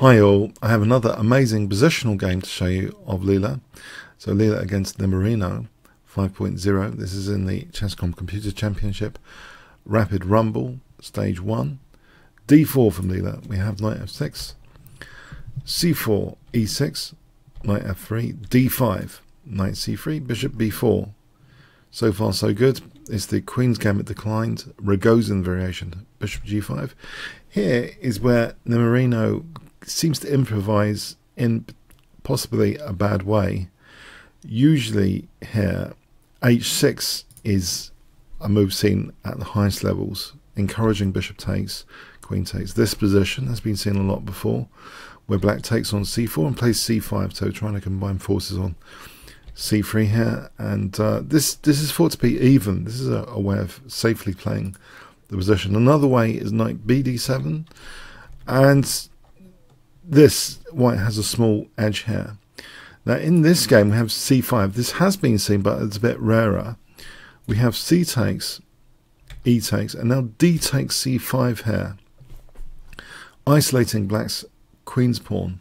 Hi all, I have another amazing positional game to show you of Leela. So Leela against Nemorino 5.0. This is in the Chess.com Computer Championship. Rapid Rumble, stage 1. D4 from Leela. We have knight f6. C4, E6, knight f3, D5, knight c3, bishop b4. So far so good. It's the Queen's Gambit declined, Ragozin variation, bishop g5. Here is where Nemorino seems to improvise in possibly a bad way. Usually here, h6 is a move seen at the highest levels, encouraging bishop takes, queen takes. This position has been seen a lot before, where black takes on c4 and plays c5, so trying to combine forces on c3 here. And uh, this this is thought to be even. This is a, a way of safely playing the position. Another way is knight bd7, and this white has a small edge here. Now in this game we have c5. This has been seen, but it's a bit rarer. We have c takes, e takes, and now d takes c5 here, isolating black's queen's pawn.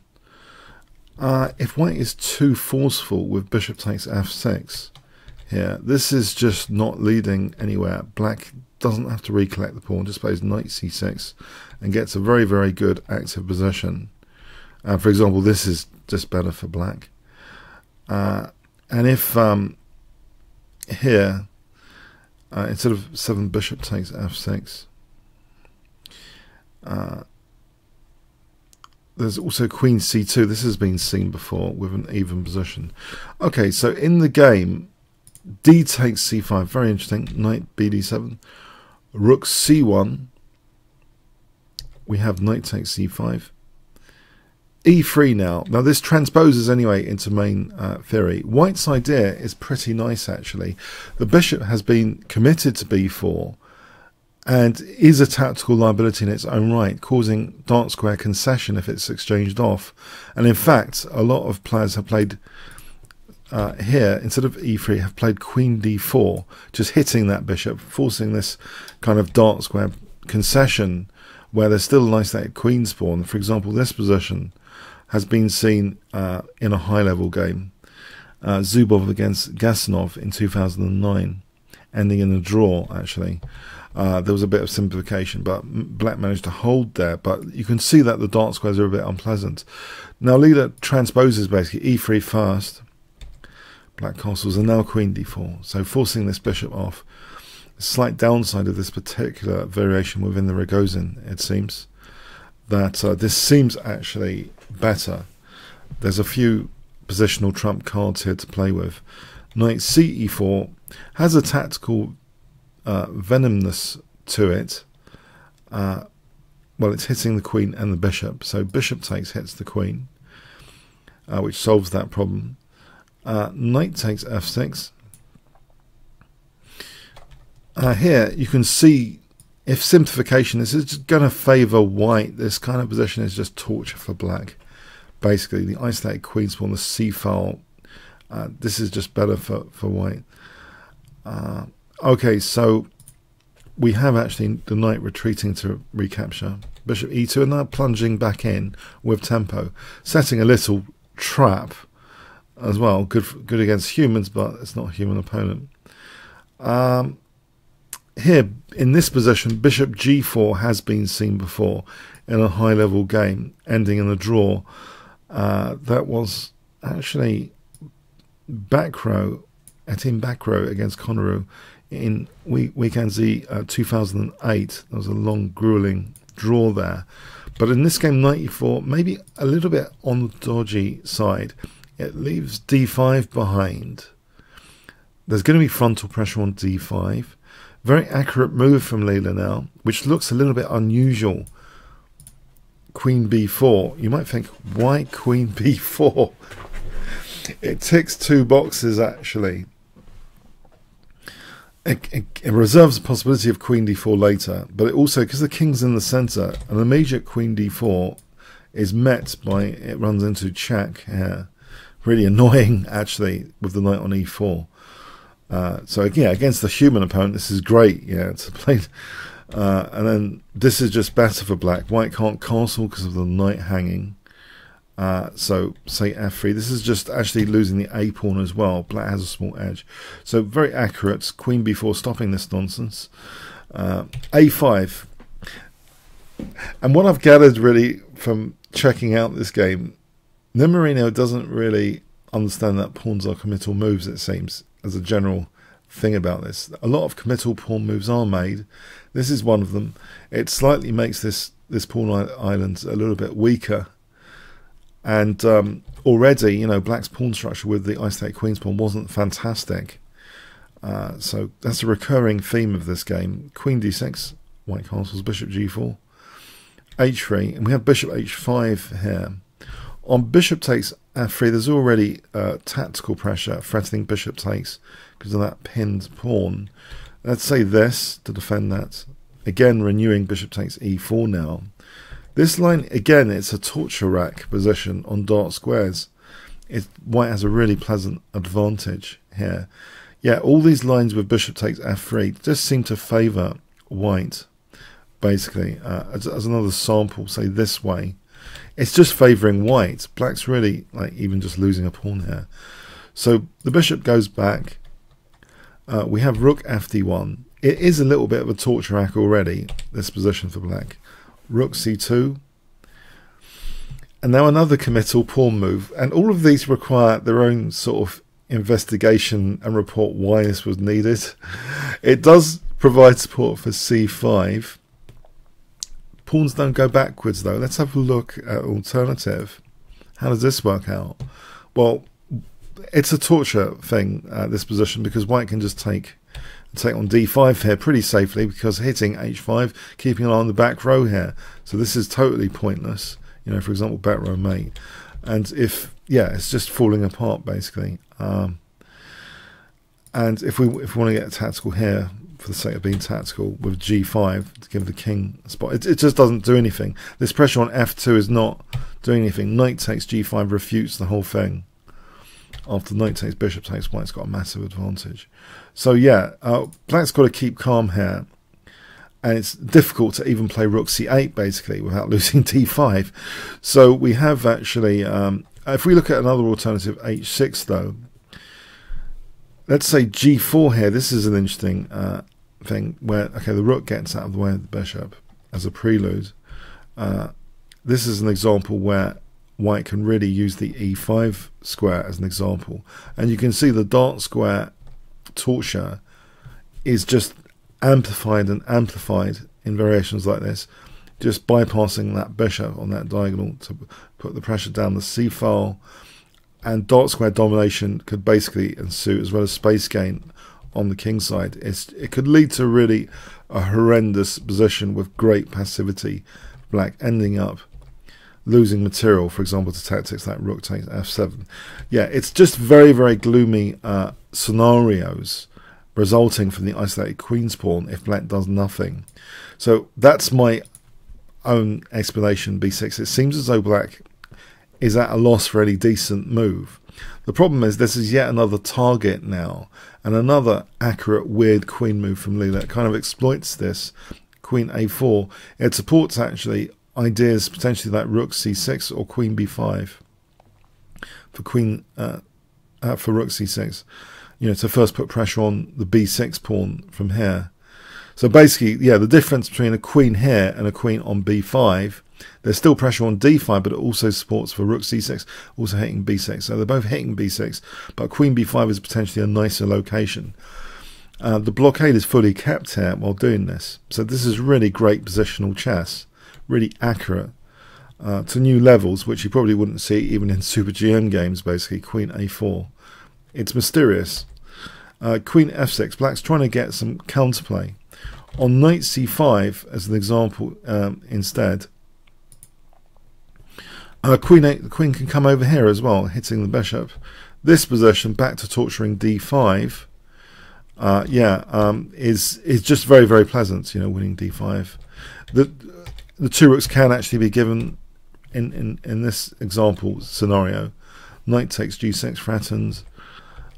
Uh, if white is too forceful with bishop takes f6 here, this is just not leading anywhere. Black doesn't have to recollect the pawn, just plays knight c6 and gets a very, very good active position. For example, this is just better for black. Uh, and if um, here, uh, instead of 7 bishop takes f6, uh, there's also queen c2. This has been seen before with an even position. Okay, so in the game, d takes c5. Very interesting. Knight bd7. Rook c1. We have knight takes c5 e3 now. Now this transposes anyway into main uh, theory. White's idea is pretty nice actually. The bishop has been committed to b4 and is a tactical liability in its own right, causing dark square concession if it's exchanged off. And in fact, a lot of players have played uh, here, instead of e3, have played queen d4, just hitting that bishop, forcing this kind of dark square concession where there's still a nice queen's pawn. For example, this position has been seen uh, in a high level game. Uh, Zubov against Gasanov in 2009, ending in a draw actually. Uh, there was a bit of simplification, but black managed to hold there. But you can see that the dark squares are a bit unpleasant. Now Leela transposes basically e3 first, black castles, and now queen d4. So forcing this bishop off. Slight downside of this particular variation within the Ragozin, it seems, that uh, this seems actually better. There's a few positional trump cards here to play with. Knight ce4 has a tactical uh, venomness to it. Uh, well, it's hitting the queen and the bishop. So bishop takes hits the queen, uh, which solves that problem. Uh, knight takes f6. Uh, here you can see if simplification is going to favour white, this kind of position is just torture for black. Basically, the isolated queen's pawn, the c file, uh, this is just better for, for white. Uh, okay, so we have actually the knight retreating to recapture. Bishop e2 and now plunging back in with tempo, setting a little trap as well. Good good against humans, but it's not a human opponent. Um, here in this position, bishop g4 has been seen before in a high level game, ending in a draw. Uh, that was actually back row, Etienne Bacrot against Conneroux in week, weekend Z uh, 2008. There was a long, grueling draw there. But in this game, 94, maybe a little bit on the dodgy side. It leaves d5 behind. There's going to be frontal pressure on d5. Very accurate move from Leela now, which looks a little bit unusual. Queen b4. You might think, why Queen b4? it ticks two boxes actually. It, it, it, reserves the possibility of Queen d4 later, but it also, because the king's in the centre, an immediate Queen d4 is met by, it runs into check here. Really annoying, actually, with the knight on e4. Uh, so yeah, against the human opponent, this is great. Yeah, to play. Uh, and then this is just better for black. White can't castle because of the knight hanging. Uh, so say f3. This is just actually losing the a pawn as well. Black has a small edge. So very accurate. Queen b4 stopping this nonsense. Uh, a5. And what I've gathered really from checking out this game, Nemorino doesn't really understand that pawns are committal moves, it seems, as a general thing about this. A lot of committal pawn moves are made. This is one of them. It slightly makes this, this pawn island a little bit weaker. And um, already, you know, Black's pawn structure with the isolated queen's pawn wasn't fantastic. Uh, so that's a recurring theme of this game. Queen d6, white castles, bishop g4, h3, and we have bishop h5 here. On bishop takes f3, there's already uh, tactical pressure, threatening bishop takes because of that pinned pawn. Let's say this to defend that. Again, renewing bishop takes e4 now. This line, again, it's a torture rack position on dark squares. It, white has a really pleasant advantage here. Yeah, all these lines with bishop takes f3 just seem to favour white, basically. Uh, as, as another sample, say this way, it's just favouring white. Black's really like even just losing a pawn here. So the bishop goes back. Uh, we have rook fd1. It is a little bit of a torture rack already, this position for black. Rook c2. And now another committal pawn move. And all of these require their own sort of investigation and report why this was needed. It does provide support for c5. Pawns don't go backwards though. Let's have a look at alternative. How does this work out? Well, it's a torture thing at this position because white can just take take on d5 here pretty safely because hitting h5, keeping an eye on the back row here. So this is totally pointless. You know, for example, back row mate. And if yeah, it's just falling apart basically. Um, and if we if we want to get tactical here, for the sake of being tactical with g5 to give the king a spot. It, it just doesn't do anything. This pressure on f2 is not doing anything. Knight takes g5 refutes the whole thing. After knight takes bishop takes, white's got a massive advantage. So yeah, uh, black's got to keep calm here. And it's difficult to even play rook c8 basically without losing d5. So we have actually, um, if we look at another alternative, h6 though, let's say g4 here. This is an interesting uh, thing where, okay, the rook gets out of the way of the bishop as a prelude. Uh, this is an example where white can really use the e5 square as an example. And you can see the dark square torture is just amplified and amplified in variations like this, just bypassing that bishop on that diagonal to put the pressure down the c file and dark square domination could basically ensue as well as space gain on the king side. It's, it could lead to really a horrendous position with great passivity. Black ending up losing material, for example, to tactics like rook takes f7. Yeah, it's just very, very gloomy uh, scenarios resulting from the isolated queen's pawn if black does nothing. So that's my own explanation, b6. It seems as though black is at a loss for any decent move. The problem is this is yet another target now, and another accurate weird queen move from. It kind of exploits this. Queen a4. It supports actually ideas potentially like rook c6 or queen b5 for queen uh, uh, for rook c6. You know, to first put pressure on the b6 pawn from here. So basically, yeah, the difference between a queen here and a queen on b5 there's still pressure on d5, but it also supports for rook c6, also hitting b6. So they're both hitting b6, but queen b5 is potentially a nicer location. Uh, the blockade is fully kept here while doing this. So this is really great positional chess, really accurate uh, to new levels, which you probably wouldn't see even in Super GM games, basically. Queen a4. It's mysterious. Uh, queen f6. Black's trying to get some counterplay. On knight c5, as an example, um, instead, uh, queen eight, the queen can come over here as well, hitting the bishop. This position, back to torturing d5, uh, yeah, um, is is just very very pleasant. You know, winning d5. The the two rooks can actually be given in in in this example scenario. Knight takes g6 threatens.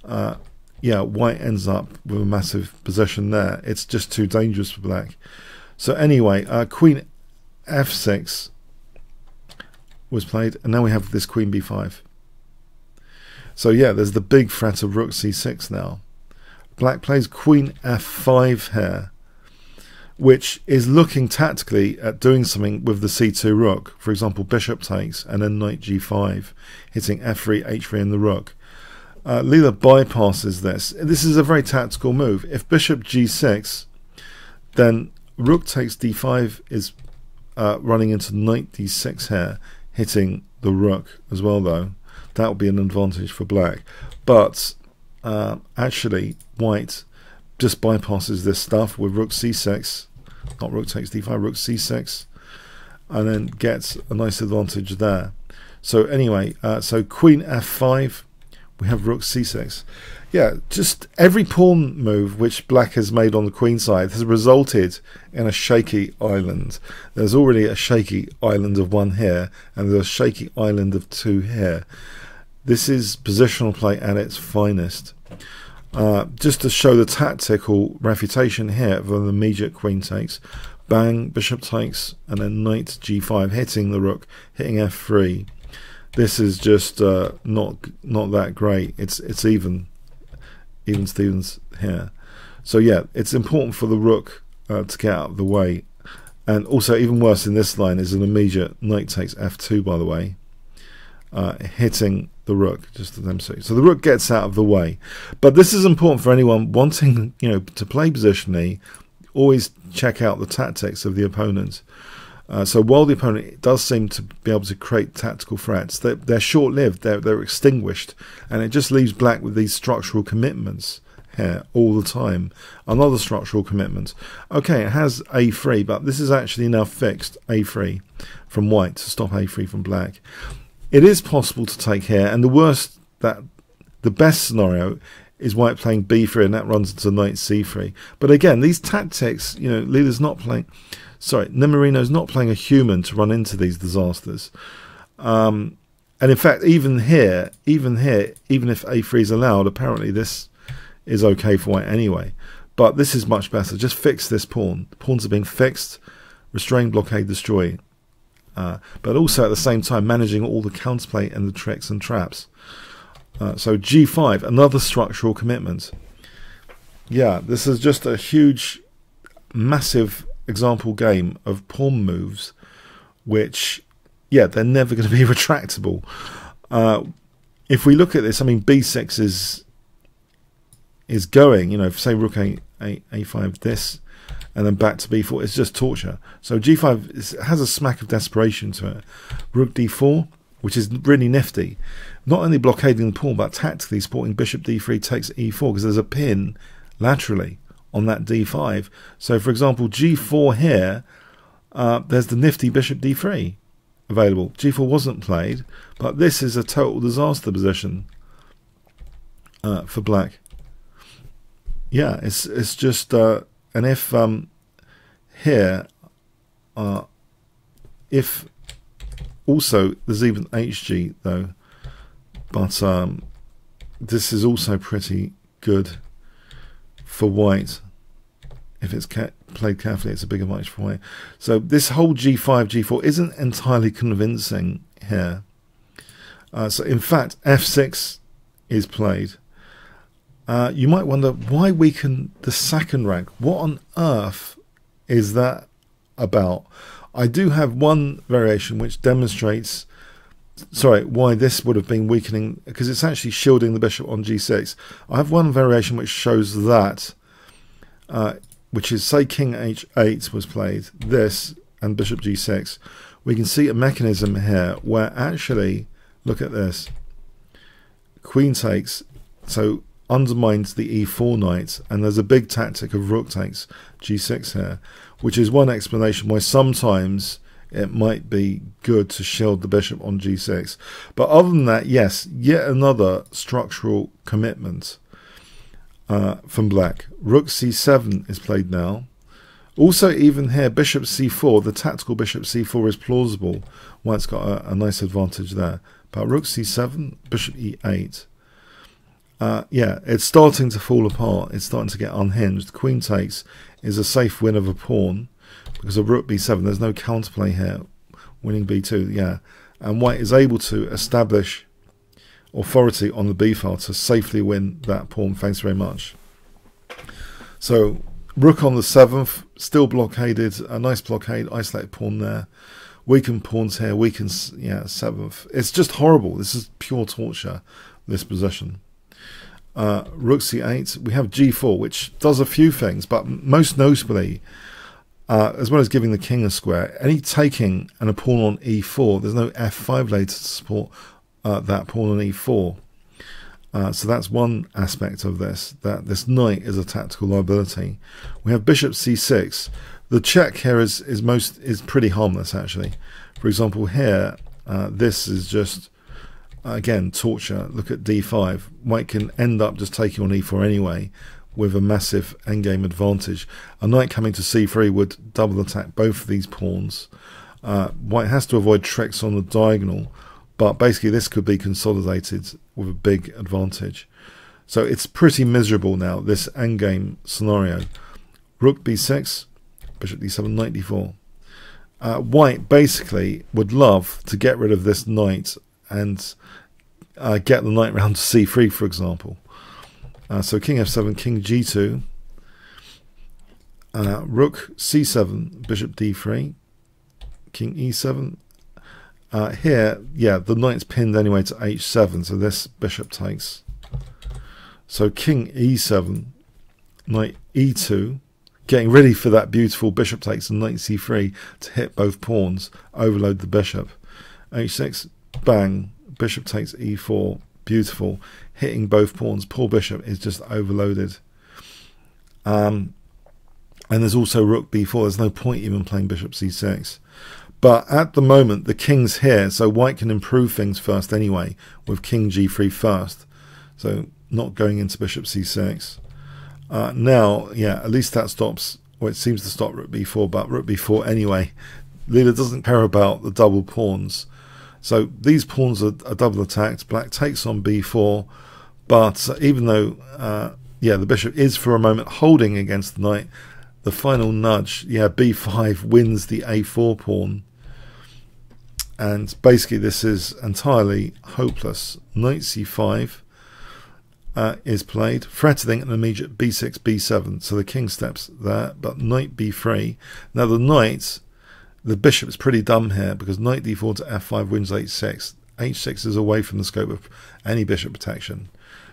Uh, yeah, white ends up with a massive possession there. It's just too dangerous for black. So anyway, uh, queen f6 was played, and now we have this queen b5. So yeah, there's the big threat of rook c6 now. Black plays queen f5 here, which is looking tactically at doing something with the c2 rook. For example, bishop takes and then knight g5, hitting f3, h3 and the rook. Uh, Leela bypasses this. This is a very tactical move. If bishop g6, then rook takes d5 is uh, running into knight d6 here, hitting the rook as well though. That would be an advantage for black. But uh, actually, white just bypasses this stuff with rook c6, not rook takes d5, rook c6, and then gets a nice advantage there. So anyway, uh, so queen f5, we have rook c6. Yeah, just every pawn move which black has made on the queen side has resulted in a shaky island. There's already a shaky island of one here, and there's a shaky island of two here. This is positional play at its finest. Uh, just to show the tactical refutation here of an immediate queen takes. Bang, bishop takes, and then knight g5, hitting the rook, hitting f3. This is just uh, not not that great. It's it's even even Stevens here. So yeah, it's important for the rook uh, to get out of the way. And also even worse in this line is an immediate knight takes f2 by the way, uh, hitting the rook, just them see. So the rook gets out of the way. But this is important for anyone wanting, you know, to play positionally. Always check out the tactics of the opponent. Uh, so while the opponent does seem to be able to create tactical threats, they're, they're short-lived, they're, they're extinguished, and it just leaves black with these structural commitments here all the time. Another structural commitment. Okay, it has a3, but this is actually now fixed a3 from white to stop a3 from black. It is possible to take here, and the worst that the best scenario is white playing b3 and that runs into knight c3. But again, these tactics, you know, Leela's not playing sorry, Nemorino's not playing a human to run into these disasters. Um, and in fact, even here, even here, even if a3 is allowed, apparently this is okay for white anyway. But this is much better. Just fix this pawn. The pawns are being fixed. Restrain, blockade, destroy. Uh, but also at the same time managing all the counterplay and the tricks and traps. Uh, so g5, another structural commitment. Yeah, this is just a huge, massive example game of pawn moves, which, yeah, they're never going to be retractable. Uh, if we look at this, I mean, b6 is is going. You know, say rook a, a a5, this, and then back to b4. It's just torture. So g5 is, has a smack of desperation to it. Rook d4, which is really nifty. Not only blockading the pawn, but tactically supporting bishop d3 takes e4 because there's a pin laterally on that d5. So, for example, g4 here, uh, there's the nifty bishop d3 available. g4 wasn't played, but this is a total disaster position uh, for black. Yeah, it's it's just uh, and if um, here, uh, if also there's even hg though, but um, this is also pretty good for white. If it's ca played carefully, it's a bigger match for white. So this whole g5, g4 isn't entirely convincing here. Uh, so in fact, f6 is played. Uh, you might wonder why weaken the second rank. What on earth is that about? I do have one variation which demonstrates sorry, why this would have been weakening, because it's actually shielding the bishop on g6. I have one variation which shows that, uh, which is, say king h8 was played, this, and bishop g6. We can see a mechanism here where actually, look at this, queen takes, so undermines the e4 knight, and there's a big tactic of rook takes g6 here, which is one explanation why sometimes it might be good to shield the bishop on g6. But other than that, yes, yet another structural commitment uh, from black. Rook c7 is played now. Also, even here, bishop c4, the tactical bishop c4 is plausible. White's got a, a nice advantage there. But rook c7, bishop e8. Uh, yeah, it's starting to fall apart. It's starting to get unhinged. Queen takes is a safe win of a pawn because of rook b7 there's no counterplay here winning b2 yeah and white is able to establish authority on the b file to safely win that pawn. Thanks very much. So rook on the seventh, still blockaded. A nice blockade, isolated pawn there. Weakened pawns here, weakened yeah seventh. It's just horrible. This is pure torture. This position. Uh, rook c8. We have g4, which does a few things, but most notably, uh, as well as giving the king a square, any taking and a pawn on e4, there's no f5 later to support uh, that pawn on e4. Uh, so that's one aspect of this, that this knight is a tactical liability. We have bishop c6. The check here is, is most is pretty harmless actually. For example, here, uh, this is just again torture. Look at d5. White can end up just taking on e4 anyway, with a massive endgame advantage. A knight coming to c3 would double attack both of these pawns. Uh, white has to avoid tricks on the diagonal, but basically this could be consolidated with a big advantage. So it's pretty miserable now, this endgame scenario. Rook b6, bishop d7, knight d4. Uh, white basically would love to get rid of this knight and uh, get the knight round to c3, for example. Uh, so king f7, king g2, uh, rook c7, bishop d3, king e7. Uh, here, yeah, the knight's pinned anyway to h7, so this bishop takes. So king e7, knight e2, getting ready for that beautiful bishop takes and knight c3 to hit both pawns, overload the bishop. h6, bang, bishop takes e4, beautiful, hitting both pawns. Poor bishop is just overloaded. Um, and there's also rook b4. There's no point even playing bishop c6. But at the moment, the king's here, so white can improve things first anyway, with king g3 first. So not going into bishop c6. Uh, now, yeah, at least that stops, well, it seems to stop rook b4, but rook b4 anyway. Leela doesn't care about the double pawns. So these pawns are, are double attacked. Black takes on b4, but even though, uh, yeah, the bishop is for a moment holding against the knight, the final nudge, yeah, b5 wins the a4 pawn. And basically, this is entirely hopeless. Knight c5 uh, is played, threatening an immediate b6, b7. So the king steps there, but knight b3. Now the knight the bishop's pretty dumb here because knight d4 to f5 wins h6. h6 is away from the scope of any bishop protection.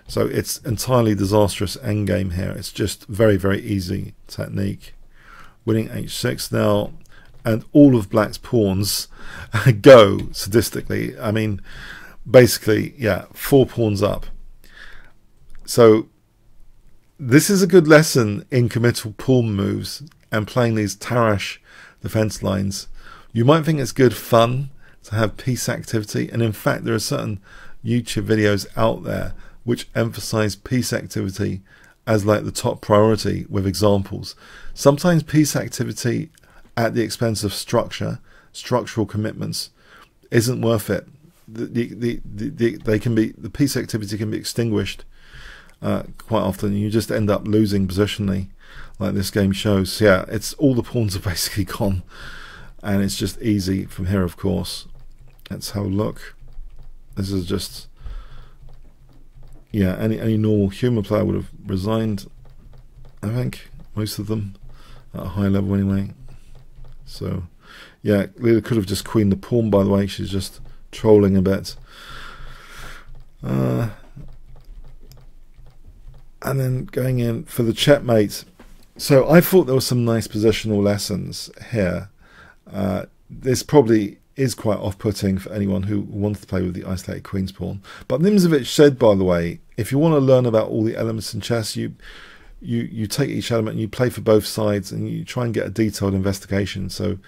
So it's entirely disastrous endgame here. It's just very, very easy technique. Winning h6 now, and all of black's pawns go sadistically. I mean, basically, yeah, four pawns up. So this is a good lesson in committal pawn moves and playing these Tarrasch defense lines. You might think it's good fun to have piece activity, and in fact, there are certain YouTube videos out there which emphasize piece activity as like the top priority with examples. Sometimes piece activity at the expense of structure, structural commitments, isn't worth it. The, the, the, the, they can be the piece activity can be extinguished uh, quite often. And you just end up losing positionally like this game shows. Yeah, it's all the pawns are basically gone, and it's just easy from here. Of course, let's have a look. This is just yeah. Any any normal human player would have resigned. I think most of them at a high level anyway. So yeah, Leela could have just queened the pawn. By the way, she's just trolling a bit. Uh, and then going in for the checkmate so I thought there were some nice positional lessons here. Uh, this probably is quite off-putting for anyone who wants to play with the isolated queen's pawn. But Nimzowitsch said, by the way, if you want to learn about all the elements in chess, you you you take each element and you play for both sides and you try and get a detailed investigation. So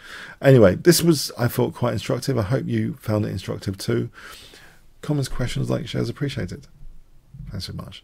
anyway, this was I thought quite instructive. I hope you found it instructive too. Comments, questions, like, shares, appreciate it. Thanks so much.